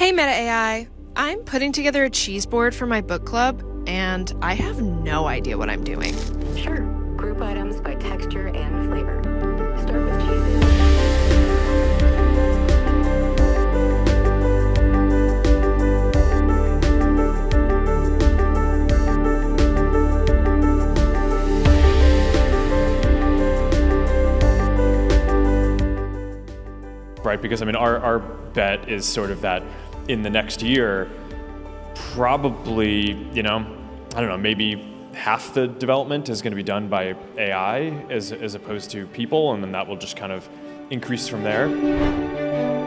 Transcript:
Hey, Meta AI. I'm putting together a cheese board for my book club, and I have no idea what I'm doing. Sure. Group items by texture and flavor. Start with cheeses. right? Because I mean, our, our bet is sort of that in the next year, probably, you know, I don't know, maybe half the development is going to be done by AI as, as opposed to people, and then that will just kind of increase from there.